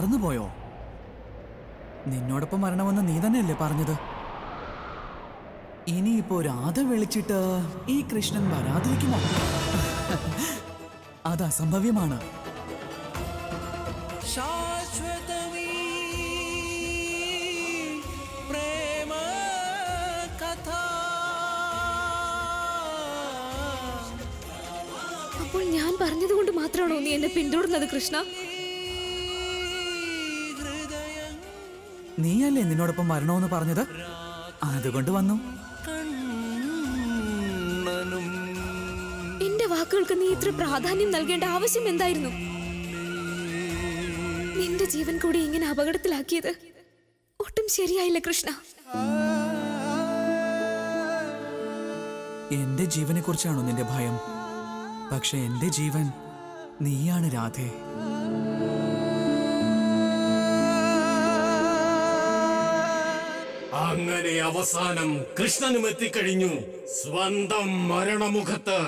മറന്നുപോയോ? നിന്നോടൊപ്പം വരണമെന്ന് നീ തന്നെയല്ലേ പറഞ്ഞത്? ഇനിയിപ്പോ രാധ വിളിച്ചിട്ട് ഈ കൃഷ്ണൻ വരാതിരിക്കുമോ? അത് അസംഭവ്യമാണ്. അപ്പോൾ ഞാൻ പറഞ്ഞതുകൊണ്ട് മാത്രമാണോ നീ എന്നെ പിന്തുടർന്നത് കൃഷ്ണ? നീയല്ലേ നിന്നോടൊപ്പം വരണമെന്ന് പറഞ്ഞത്? അതുകൊണ്ട് വന്നു. എന്റെ വാക്കുകൾക്ക് നീ ഇത്ര പ്രാധാന്യം നൽകേണ്ട ആവശ്യം എന്തായിരുന്നു? നിന്റെ ജീവൻ കൂടി ഇങ്ങനെ അപകടത്തിലാക്കിയത് ഒട്ടും ശരിയായില്ല കൃഷ്ണ. എന്റെ ജീവനെ കുറിച്ചാണോ നിന്റെ ഭയം? പക്ഷെ എന്റെ ജീവൻ നീയാണ് രാധേ. അങ്ങനെ അവസാനം കൃഷ്ണനും എത്തിക്കഴിഞ്ഞു. സ്വന്തം മരണമുഖത്ത്.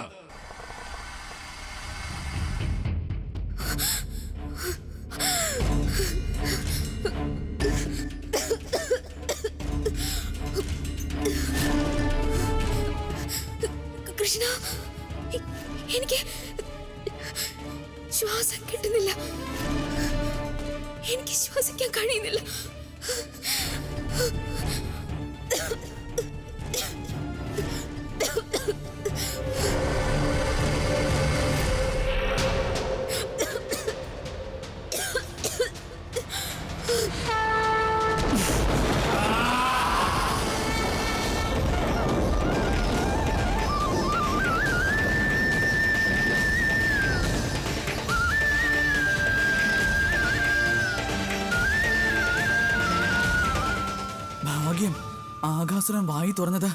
ആകാസുരൻ വായി തുറന്നത്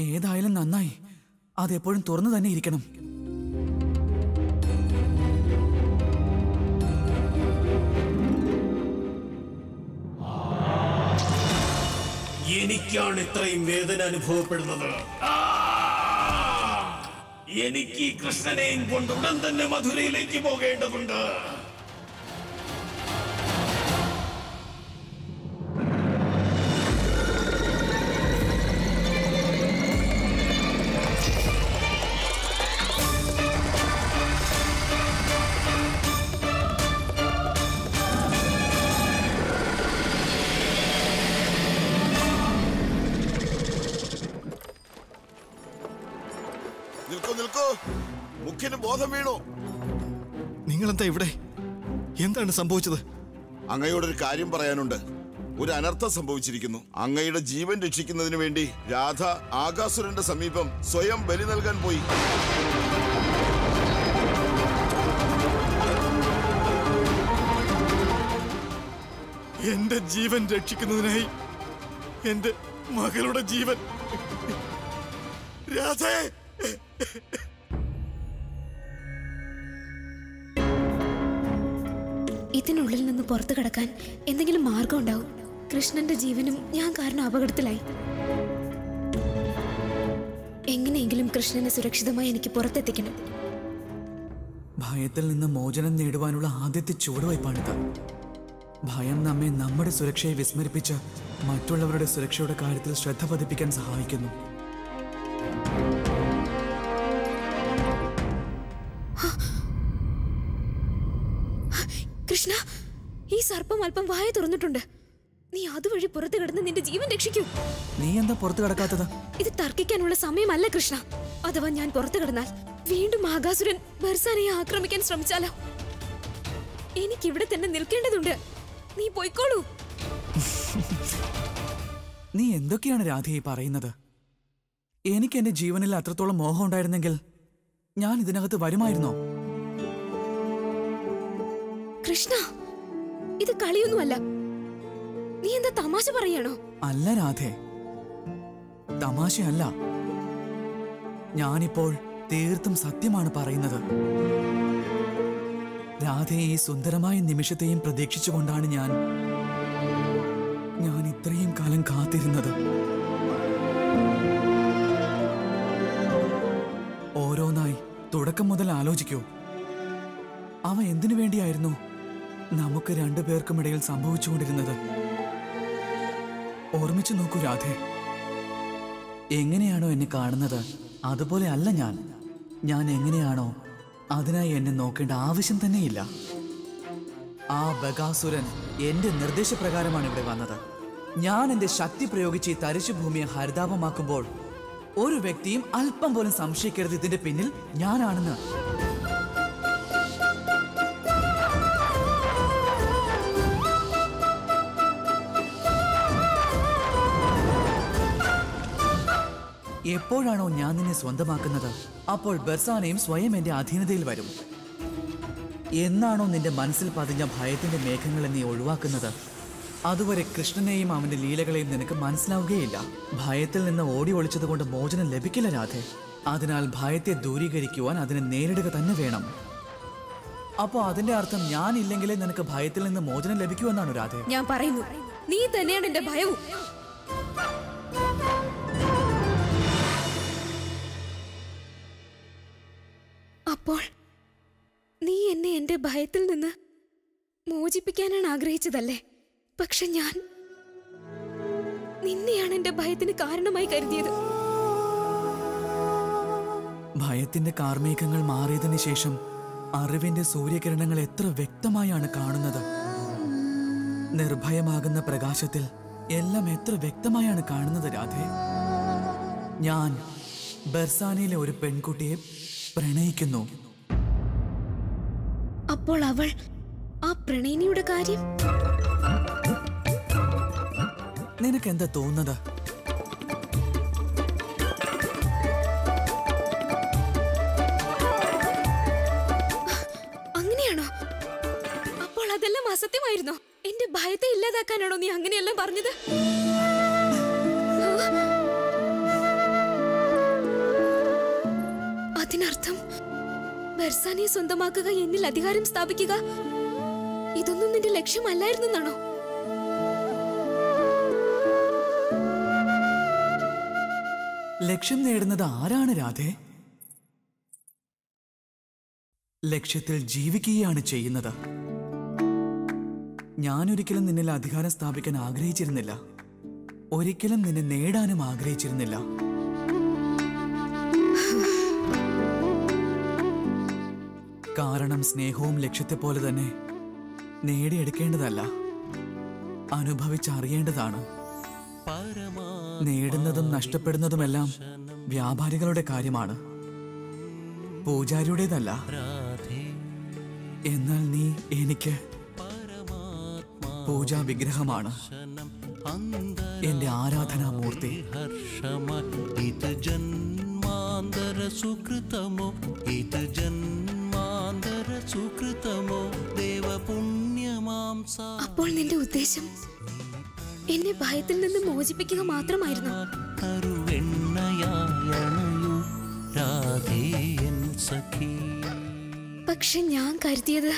ഏതായാലും നന്നായി. അതെപ്പോഴും തുറന്നു തന്നെ ഇരിക്കണം. എനിക്കാണ് ഇത്രയും വേദന അനുഭവപ്പെടുന്നത്. എനിക്ക് ഈ കൃഷ്ണനെയും കൊണ്ട് ഉടൻ തന്നെ മധുരയിലേക്ക് പോകേണ്ടതുണ്ട്. അച്ഛന് ബോധം വീണു? നിങ്ങൾ എന്താ ഇവിടെ? എന്താണ് സംഭവിച്ചത്? അങ്ങയോട് ഒരു കാര്യം പറയാനുണ്ട്. ഒരു അനർത്ഥം സംഭവിച്ചിരിക്കുന്നു. അങ്ങയുടെ ജീവൻ രക്ഷിക്കുന്നതിന് വേണ്ടി രാധ ആകാസുരന്റെ സമീപം സ്വയം ബലി നൽകാൻ പോയി. എന്റെ ജീവൻ രക്ഷിക്കുന്നതിനായി എന്റെ മകളുടെ ജീവൻ. രാധേ! ഇതിനുള്ളിൽ നിന്ന് പുറത്തു കടക്കാൻ എന്തെങ്കിലും മാർഗം ഉണ്ടാവും. കൃഷ്ണന്റെ ജീവനും ഞാൻ കാരണം അപകടത്തിലായി. എങ്ങനെയെങ്കിലും കൃഷ്ണനെ സുരക്ഷിതമായി എനിക്ക് പുറത്തെത്തിക്കണം. ഭയത്തിൽ നിന്ന് മോചനം നേടുവാനുള്ള ആദ്യത്തെ ചുവടുവയ്പാണിത് ഭയം നമ്മെ നമ്മുടെ സുരക്ഷയെ വിസ്മരിപ്പിച്ച് മറ്റുള്ളവരുടെ സുരക്ഷയുടെ കാര്യത്തിൽ ശ്രദ്ധ പതിപ്പിക്കാൻ സഹായിക്കുന്നു. സർപ്പം അല്പം വായ തുറന്നിട്ടുണ്ട്. നീ അതുവഴി പുറത്തു കിടന്ന് നിന്റെ ജീവൻ രക്ഷിക്കൂ. നീ എന്താ പുറത്തു കിടക്കാത്തത്? ഇത് തർക്കിക്കാനുള്ള സമയമല്ല കൃഷ്ണ. അഥവാ ഞാൻ പുറത്തു കിടന്നാൽ വീണ്ടും ആകാസുരൻ ബർസാനയെ ആക്രമിക്കാൻ ശ്രമിച്ചാലോ? എനിക്കിവിടെ തന്നെ നിൽക്കേണ്ടതുണ്ട്. നീ പോയിക്കോളൂ. നീ എന്തൊക്കെയാണ് രാധയെ പറയുന്നത്? എനിക്ക് എന്റെ ജീവനിൽ അത്രത്തോളം മോഹം ഉണ്ടായിരുന്നെങ്കിൽ ഞാൻ ഇതിനകത്ത് വരുമായിരുന്നോ? കൃഷ്ണ ഇത് കളിയൊന്നുമല്ല. നീ എന്താ തമാശ പറയാണോ അല്ല രാധേ. തമാശയല്ല. ഞാനിപ്പോൾ തീർത്തും സത്യമാണ് പറയുന്നത്. രാധയെ ഈ സുന്ദരമായ നിമിഷത്തെയും പ്രതീക്ഷിച്ചുകൊണ്ടാണ് ഞാൻ ഞാൻ ഇത്രയും കാലം കാത്തിരുന്നത്. ഓരോന്നായി തുടക്കം മുതൽ ആലോചിക്കൂ. അവ എന്തിനു വേണ്ടിയായിരുന്നു? നമുക്ക് രണ്ടുപേർക്കുമിടയിൽ സംഭവിച്ചുകൊണ്ടിരുന്നത്. ഓർമ്മിച്ചു നോക്കൂ രാധേ. എങ്ങനെയാണോ എന്നെ കാണുന്നത്? അതുപോലെ അല്ല ഞാൻ. ഞാൻ എങ്ങനെയാണോ അതിനായി എന്നെ നോക്കേണ്ട ആവശ്യം തന്നെയില്ല. ആ ബഗാസുരൻ എന്റെ നിർദ്ദേശപ്രകാരമാണ് ഇവിടെ വന്നത്. ഞാൻ എന്റെ ശക്തി പ്രയോഗിച്ച് ഈ തരിശു ഭൂമിയെ ഹരിതാപമാക്കുമ്പോൾ ഒരു വ്യക്തിയും അല്പം പോലും സംശയിക്കരുത് ഇതിന്റെ പിന്നിൽ ഞാനാണെന്ന്. എപ്പോഴാണോ ഞാൻ നിന്നെ സ്വന്തമാക്കുന്നത് അപ്പോൾ ബെർസാനയും സ്വയം എന്റെ അധീനതയിൽ വരും. എന്നാണോ നിന്റെ മനസ്സിൽ പതിഞ്ഞ ഭയത്തിന്റെ മേഘങ്ങൾ നീ ഒഴിവാക്കുന്നത്? അതുവരെ കൃഷ്ണനെയും അവന്റെ ലീലകളെയും നിനക്ക് മനസ്സിലാവുകയില്ല. ഭയത്തിൽ നിന്ന് ഓടി ഒളിച്ചതുകൊണ്ട് മോചനം ലഭിക്കില്ല രാധെ. അതിനാൽ ഭയത്തെ ദൂരീകരിക്കുവാൻ അതിനെ നേരിടുക തന്നെ വേണം. അപ്പോൾ അതിന്റെ അർത്ഥം ഞാൻ ഇല്ലെങ്കിലേ നിനക്ക് ഭയത്തിൽ നിന്ന് മോചനം ലഭിക്കൂ എന്നാണ് രാധെ? ഞാൻ പറയുന്നു നീ തന്നെയാണ് എന്റെ ഭയവും. അപ്പോൾ നീ എന്നെ എന്റെ ഭയത്തിൽ നിന്ന് മോചിപ്പിക്കാനാണ് ആഗ്രഹിച്ചതല്ലേ? പക്ഷെ ഞാൻ നിന്നെയാണ് എന്റെ ഭയത്തിന് കാരണമായി കരുതിയത്. ഭയത്തിന്റെ കാർമേഘങ്ങൾ മാറിയതിന് ശേഷം അറിവിന്റെ സൂര്യകിരണങ്ങൾ എത്ര വ്യക്തമായാണ് കാണുന്നത്. നിർഭയമാകുന്ന പ്രകാശത്തിൽ എല്ലാം എത്ര വ്യക്തമായാണ് കാണുന്നത് രാധേ. ഞാൻ ബർസാനയിലെ ഒരു പെൺകുട്ടിയെ പ്രണയിക്കുന്നു. അപ്പോൾ അവൾ ആ പ്രണയിനിയുടെ കാര്യം? നിനക്ക് എന്താ തോന്നുന്നത്? അങ്ങനെയാണോ? അപ്പോൾ അതെല്ലാം അസത്യമായിരുന്നോ? എന്റെ ഭയത്തെ ഇല്ലാതാക്കാനാണോ നീ അങ്ങനെയെല്ലാം പറഞ്ഞത്? അതിനർത്ഥം ബർസാനെ സ്വന്തമാക്കുക എന്നിൽ അധികാരം സ്ഥാപിക്കുക? ഇതൊന്നും നിന്റെ ലക്ഷ്യമല്ലായിരുന്നെന്നാണോ? ലക്ഷ്യം നേടുന്നത് ആരാണ് രാധേ? ലക്ഷ്യത്തിൽ ജീവിക്കുകയാണ് ചെയ്യുന്നത്. ഞാനൊരിക്കലും നിന്നിൽ അധികാരം സ്ഥാപിക്കാൻ ആഗ്രഹിച്ചിരുന്നില്ല. ഒരിക്കലും നിന്നെ നേടാനും ആഗ്രഹിച്ചിരുന്നില്ല. കാരണം സ്നേഹവും ലക്ഷ്യത്തെ പോലെ തന്നെ നേടിയെടുക്കേണ്ടതല്ല. അനുഭവിച്ചറിയേണ്ടതാണ്. നേടുന്നതും നഷ്ടപ്പെടുന്നതുമെല്ലാം വ്യാപാരികളുടെ കാര്യമാണ്. പൂജാരിയുടേതല്ല. എന്നാൽ നീ എനിക്ക് പൂജാ വിഗ്രഹമാണ് എന്റെ ആരാധനാമൂർത്തി. ഇത് ജന്മാന്തര സുകൃതമോ ഇത് ജന്മാന്തര സുകൃതമോ ദേവപുണ്യമാം അപ്പോൾ നിന്റെ ഉദ്ദേശം എന്നെ ഭയത്തിൽ നിന്ന് മോചിപ്പിക്കുക മാത്രമായിരുന്നു? പക്ഷെ ഞാൻ കരുതിയത്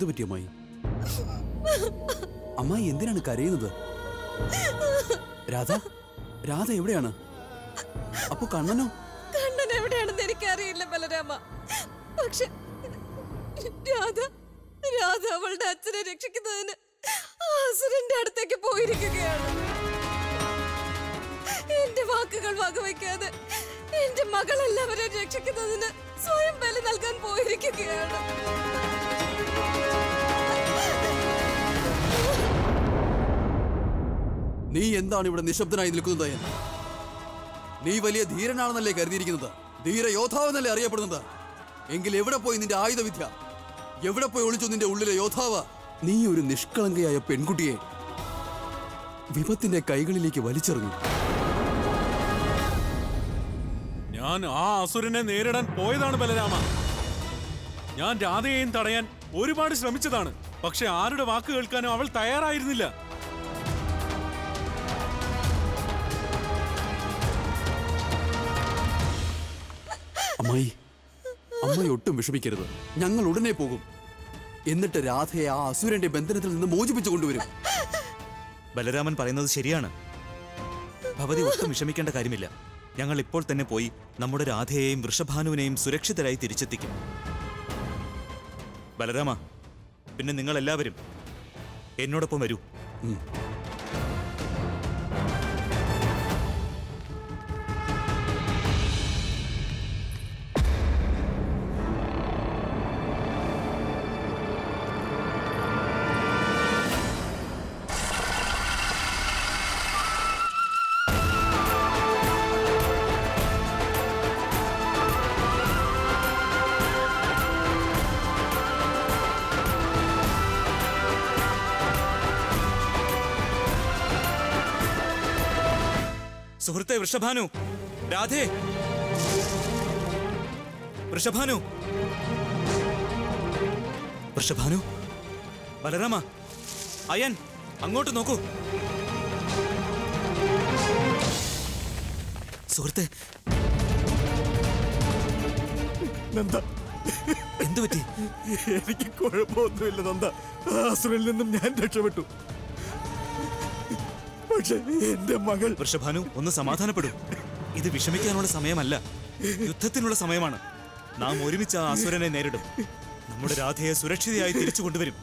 എന്തു പറ്റി അമ്മായി? അമ്മായി എന്തിനാണ് കരയുന്നത്? രാധ രാധ എവിടെയാണ്? അപ്പൊ കണ്ണനോ? കണ്ണൻ എവിടെയാണെന്ന് എനിക്കറിയില്ല ബലരാമ. പക്ഷെ രാധ രാധ അവളുടെ അച്ഛനെ രക്ഷിക്കുന്നതിന് അസുരന്റെ അടുത്തേക്ക് പോയിരിക്കുകയാണ്. എന്റെ വാക്കുകൾ വകവയ്ക്കാതെ എന്റെ മകളെല്ലാവരെയും രക്ഷിക്കുന്നതിന് സ്വയം ബലി നൽകാൻ പോയിരിക്കുകയാണ്. നീ എന്താണ് ഇവിടെ നിശബ്ദനായി നിൽക്കുന്നത് എന്ന് നീ വലിയ ധീരനാണെന്നല്ലേ കരുതിയിരിക്കുന്നത്? ധീര യോദ്ധാവെന്നല്ലേ അറിയപ്പെടുന്നത്? എങ്കിൽ എവിടെ പോയി നിന്റെ ആയുധവിദ്യ? എവിടെ പോയി ഒളിച്ചു നിന്റെ ഉള്ളിലെ യോദ്ധാവ? നീ ഒരു നിഷ്കളങ്കയായ പെൺകുട്ടിയെ വിപത്തിന്റെ കൈകളിലേക്ക് വലിച്ചെറിഞ്ഞു. ഞാൻ ആ അസുരനെ നേരിടാൻ പോയതാണ് ബലരാമ. ഞാൻ രാധയെയും തടയാൻ ഒരുപാട് ശ്രമിച്ചതാണ്. പക്ഷെ ആരുടെ വാക്ക് കേൾക്കാനും അവൾ തയ്യാറായിരുന്നില്ല. അമ്മായി അമ്മായി ഒട്ടും വിഷമിക്കരുത്. ഞങ്ങൾ ഉടനെ പോകും. എന്നിട്ട് രാധയെ ആ അസുരന്റെ ബന്ധനത്തിൽ നിന്ന് മോചിപ്പിച്ചു കൊണ്ടുവരും. ബലരാമൻ പറയുന്നത് ശരിയാണ്. ഭവതി ഒട്ടും വിഷമിക്കേണ്ട കാര്യമില്ല. ഞങ്ങൾ ഇപ്പോൾ തന്നെ പോയി നമ്മുടെ രാധയെയും വൃഷഭാനുവിനെയും സുരക്ഷിതരായി തിരിച്ചെത്തിക്കും. ബലരാമ പിന്നെ നിങ്ങളെല്ലാവരും എന്നോടൊപ്പം വരൂ. സുഹൃത്തെ വൃഷഭാനു. രാധേ. വൃഷഭാനു. വൃഷഭാനു. ബലരാമ. അയൻ അങ്ങോട്ട് നോക്കൂ. സുഹൃത്തെ. നന്ദ. എന്തു പറ്റി എനിക്ക് കുഴപ്പമൊന്നുമില്ല നന്ദ. ആസുരനിൽ നിന്നും ഞാൻ രക്ഷപ്പെട്ടു. പക്ഷെ എന്റെ മകൾ വൃഷഭാനു ഒന്ന് സമാധാനപ്പെടും. ഇത് വിഷമിക്കാനുള്ള സമയമല്ല. യുദ്ധത്തിനുള്ള സമയമാണ്. നാം ഒരുമിച്ച് ആ അസുരനെ നേരിടും. നമ്മുടെ രാധയെ സുരക്ഷിതയായി തിരിച്ചു കൊണ്ടുവരും.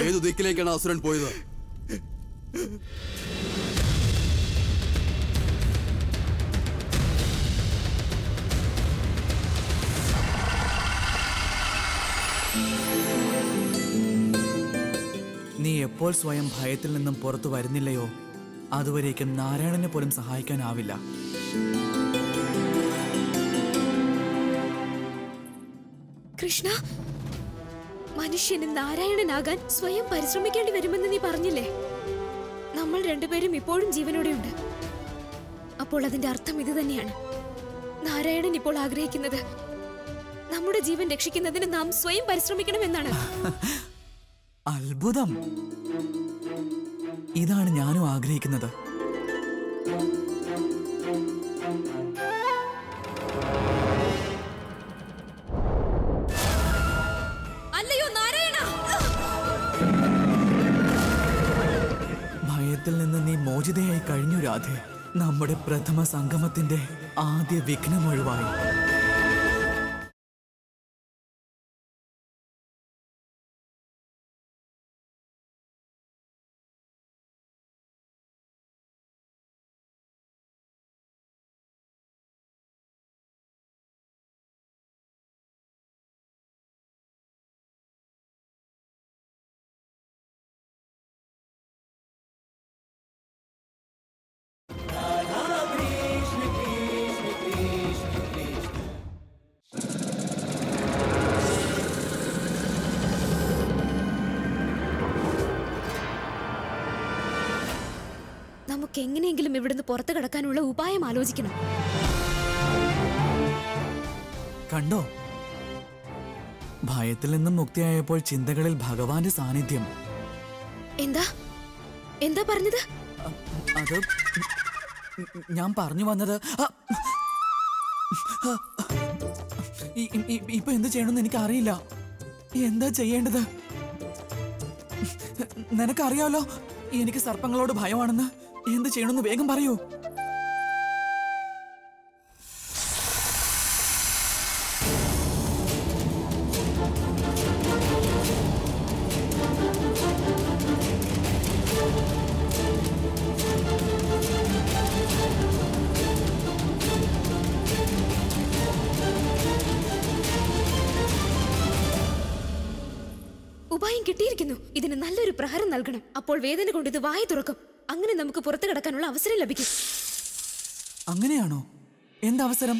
ഏതു ദിക്കിലേക്കാണ് അസുരൻ പോയത്? നീ എപ്പോൾ സ്വയം ഭയത്തിൽ നിന്നും പുറത്തു വരുന്നില്ലയോ? അതുവരേക്കും നാരായണനെ പോലും സഹായിക്കാനാവില്ല. കൃഷ്ണ മനുഷ്യന് നാരായണനാകാൻ സ്വയം പരിശ്രമിക്കേണ്ടി വരുമെന്ന് നീ പറഞ്ഞില്ലേ? നമ്മൾ രണ്ടുപേരും ഇപ്പോഴും ജീവനോടെയുണ്ട്. അപ്പോൾ അതിന്റെ അർത്ഥം ഇത് തന്നെയാണ്. നാരായണൻ ഇപ്പോൾ ആഗ്രഹിക്കുന്നത് നമ്മുടെ ജീവൻ രക്ഷിക്കുന്നതിന് നാം സ്വയം പരിശ്രമിക്കണമെന്നാണ്. അത്ഭുതം. ഇതാണ് ഞാനും ആഗ്രഹിക്കുന്നത്. ഭയത്തിൽ നിന്ന് നീ മോചിതയായി കഴിഞ്ഞു രാധേ. നമ്മുടെ പ്രഥമ സംഗമത്തിന്റെ ആദ്യ വിഘ്നം ഒഴിവായി. നമുക്ക് എങ്ങനെയെങ്കിലും ഇവിടുന്ന് പുറത്തു കടക്കാനുള്ള ഉപായം ആലോചിക്കണം. കണ്ടോ? ഭയത്തിൽ നിന്നും മുക്തിയായപ്പോൾ ചിന്തകളിൽ ഭഗവാന്റെ സാന്നിധ്യം. എന്താ? എന്താ പറഞ്ഞത്? അത് ഞാൻ പറഞ്ഞു വന്നത് ഇപ്പൊ എന്ത് ചെയ്യണമെന്ന് എനിക്ക് അറിയില്ല എന്താ ചെയ്യേണ്ടത്? നിനക്കറിയാലോ എനിക്ക് സർപ്പങ്ങളോട് ഭയമാണെന്ന്? എന്ത് ചെയ്യണമെന്ന് വേഗം പറയൂ. ഉപായം കിട്ടിയിരിക്കുന്നു. ഇതിന് നല്ലൊരു പ്രഹരം നൽകണം. അപ്പോൾ വേദന കൊണ്ട് ഇത് വായി തുറക്കും. നമുക്ക് പുറത്തു കിടക്കാനുള്ള അവസരം ലഭിക്കും. അങ്ങനെയാണോ? എന്തവസരം?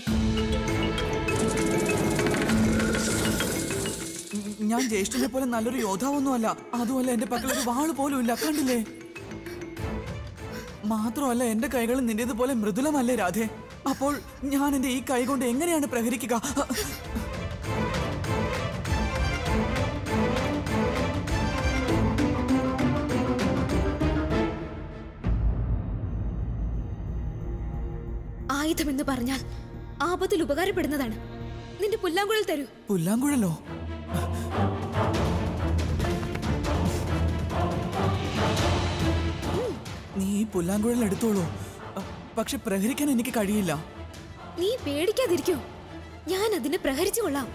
ഞാൻ ജ്യേഷ്ഠനെ പോലെ നല്ലൊരു യോദ്ധാവൊന്നുമല്ല. അതുമല്ല എന്റെ പക്കൽ ഒരു വാൾ പോലും ഇല്ല. കണ്ടില്ലേ? മാത്രമല്ല എന്റെ കൈകൾ നിന്റേതുപോലെ മൃദുലമല്ലേ രാധേ? അപ്പോൾ ഞാൻ എന്റെ ഈ കൈ കൊണ്ട് എങ്ങനെയാണ് പ്രഹരിക്കുക? ആയുധമെന്ന് പറഞ്ഞാൽ ആപത്തിൽ ഉപകാരപ്പെടുന്നതാണ്. നിന്റെ പുല്ലാങ്കുഴൽ തരൂ. പുല്ലാങ്കുഴലോ? നീ ഈ പുല്ലാങ്കുഴൽ എടുത്തോളൂ. പക്ഷെ പ്രഹരിക്കാൻ എനിക്ക് കഴിയില്ല. നീ പേടിക്കാതിരിക്കോ. ഞാൻ അതിനെ പ്രഹരിച്ചു കൊള്ളാം.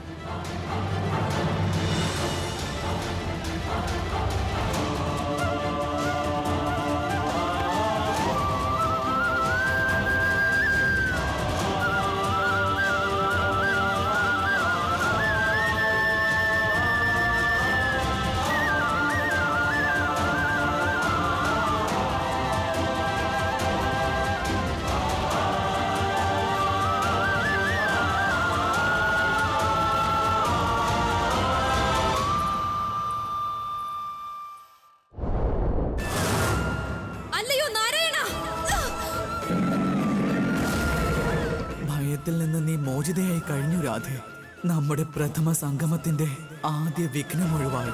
കഴിഞ്ഞു നമ്മുടെ പ്രഥമ സംഗമത്തിന്റെ ആദ്യ വിഘ്നം ഒഴിവായി.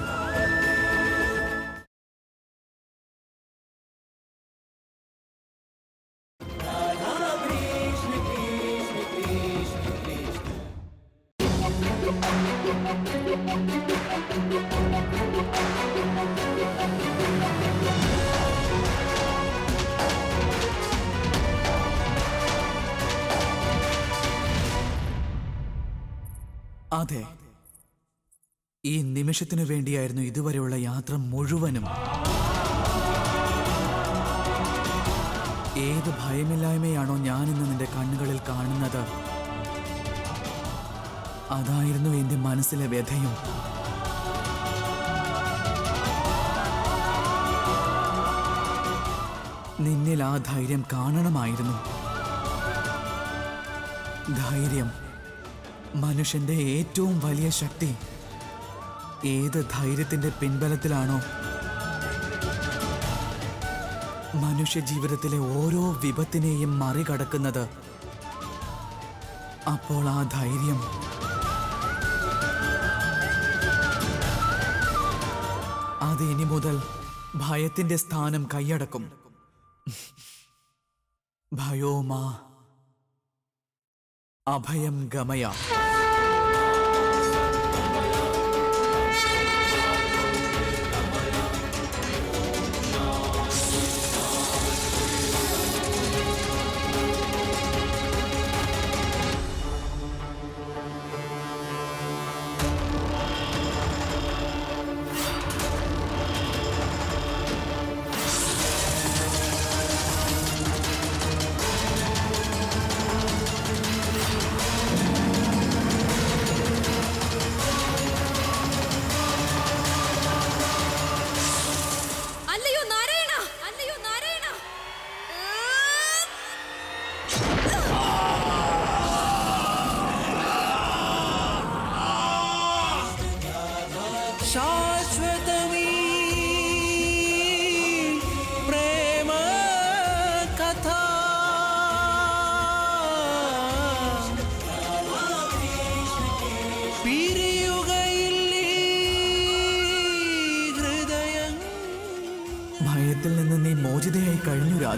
അതെ. ഈ നിമിഷത്തിനു വേണ്ടിയായിരുന്നു ഇതുവരെയുള്ള യാത്ര മുഴുവനും. ഏത് ഭയമില്ലായ്മയാണോ ഇന്ന് നിന്റെ കണ്ണുകളിൽ കാണുന്നത്. അതായിരുന്നു എന്റെ മനസ്സിലെ വ്യഥയും. നിന്നിൽ ആ ധൈര്യം കാണണമായിരുന്നു. ധൈര്യം. മനുഷ്യന്റെ ഏറ്റവും വലിയ ശക്തി ഏത് ധൈര്യത്തിന്റെ പിൻബലത്തിലാണോ? മനുഷ്യ ജീവിതത്തിലെ ഓരോ വിപത്തിനെയും മറികടക്കുന്നത് അപ്പോൾ ആ ധൈര്യം അത് ഇനി മുതൽ ഭയത്തിന്റെ സ്ഥാനം കൈയടക്കും. ഭയോമാ. अभयं गमय।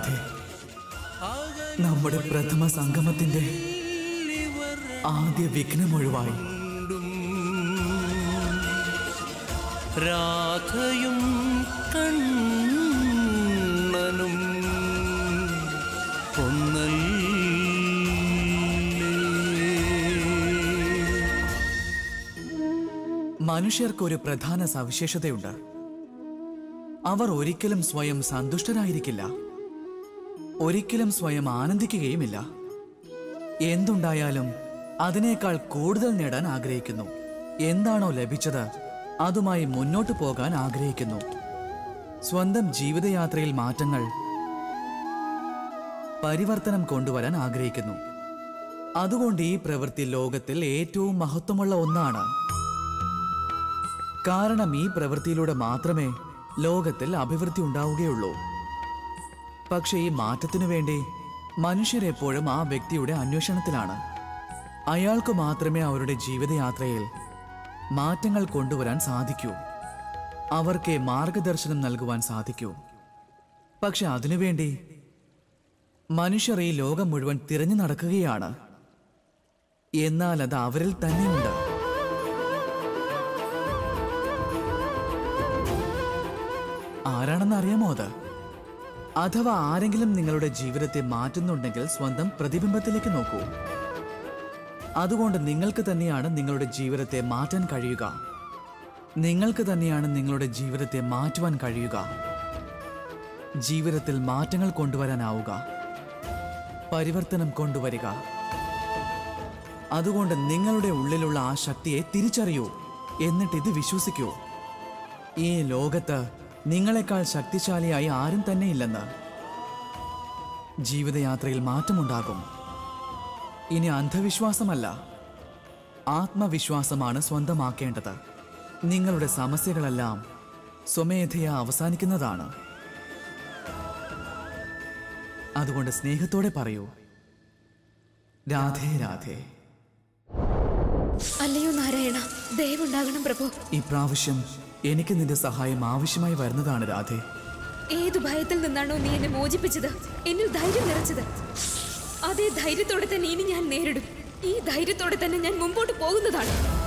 രാധേ നമ്മുടെ പ്രഥമ സംഗമത്തിന്റെ ആദ്യ വിഘ്നമൊഴിവായി രാധയും കണ്ണനും ഒന്നല്ലേ? മനുഷ്യർക്ക് ഒരു പ്രധാന സവിശേഷതയുണ്ട്. അവർ ഒരിക്കലും സ്വയം സന്തുഷ്ടരായിരിക്കില്ല. ഒരിക്കലും സ്വയം ആനന്ദിക്കുകയുമില്ല. എന്തുണ്ടായാലും അതിനേക്കാൾ കൂടുതൽ നേടാൻ ആഗ്രഹിക്കുന്നു. എന്താണോ ലഭിച്ചത് അതുമായി മുന്നോട്ടു പോകാൻ ആഗ്രഹിക്കുന്നു. സ്വന്തം ജീവിതയാത്രയിൽ മാറ്റങ്ങൾ പരിവർത്തനം കൊണ്ടുവരാൻ ആഗ്രഹിക്കുന്നു. അതുകൊണ്ട് ഈ പ്രവൃത്തി ലോകത്തിൽ ഏറ്റവും മഹത്വമുള്ള ഒന്നാണ്. കാരണം ഈ പ്രവൃത്തിയിലൂടെ മാത്രമേ ലോകത്തിൽ അഭിവൃദ്ധി ഉണ്ടാവുകയുള്ളൂ. പക്ഷെ ഈ മാറ്റത്തിനു വേണ്ടി മനുഷ്യരെപ്പോഴും ആ വ്യക്തിയുടെ അന്വേഷണത്തിലാണ്. അയാൾക്ക് മാത്രമേ അവരുടെ ജീവിതയാത്രയിൽ മാറ്റങ്ങൾ കൊണ്ടുവരാൻ സാധിക്കൂ. അവർക്ക് മാർഗദർശനം നൽകുവാൻ സാധിക്കൂ. പക്ഷെ അതിനുവേണ്ടി മനുഷ്യർ ഈ ലോകം മുഴുവൻ തിരഞ്ഞു നടക്കുകയാണ്. എന്നാൽ അത് അവരിൽ തന്നെയുണ്ട്. ആരാണെന്ന് അറിയാമോ അത്? അഥവാ ആരെങ്കിലും നിങ്ങളുടെ ജീവിതത്തെ മാറ്റുന്നുണ്ടെങ്കിൽ സ്വന്തം പ്രതിബിംബത്തിലേക്ക് നോക്കൂ. അതുകൊണ്ട് നിങ്ങൾക്ക് തന്നെയാണ് നിങ്ങളുടെ ജീവിതത്തെ മാറ്റാൻ കഴിയുക. നിങ്ങൾക്ക് തന്നെയാണ് നിങ്ങളുടെ ജീവിതത്തെ മാറ്റുവാൻ കഴിയുക. ജീവിതത്തിൽ മാറ്റങ്ങൾ കൊണ്ടുവരാനാവുക. പരിവർത്തനം കൊണ്ടുവരിക. അതുകൊണ്ട് നിങ്ങളുടെ ഉള്ളിലുള്ള ആ ശക്തിയെ തിരിച്ചറിയൂ. എന്നിട്ട് ഇത് വിശ്വസിക്കൂ. ഈ ലോകത്ത് നിങ്ങളെക്കാൾ ശക്തിശാലിയായി ആരും തന്നെ ഇല്ലെന്ന്. ജീവിതയാത്രയിൽ മാറ്റമുണ്ടാകും. ഇനി അന്ധവിശ്വാസമല്ല. ആത്മവിശ്വാസമാണ് സ്വന്തമാക്കേണ്ടത്. നിങ്ങളുടെ സമസ്യകളെല്ലാം സ്വമേധയാ അവസാനിക്കുന്നതാണ്. അതുകൊണ്ട് സ്നേഹത്തോടെ പറയൂ. രാധേ രാധേ. അല്ലയോ നാരായണ ദയവുണ്ടാകണം പ്രഭു. ഇപ്രാവശ്യം എനിക്ക് നിന്റെ സഹായം ആവശ്യമായി വരുന്നതാണ് രാധേ. ഏതു ഭയത്തിൽ നിന്നാണോ നീ എന്നെ മോചിപ്പിച്ചത്? എന്നിൽ ധൈര്യം നിറച്ചത്? അതേ ധൈര്യത്തോടെ തന്നെ ഇനി ഞാൻ നേരിടും. ഈ ധൈര്യത്തോടെ തന്നെ ഞാൻ മുമ്പോട്ട് പോകുന്നതാണ്.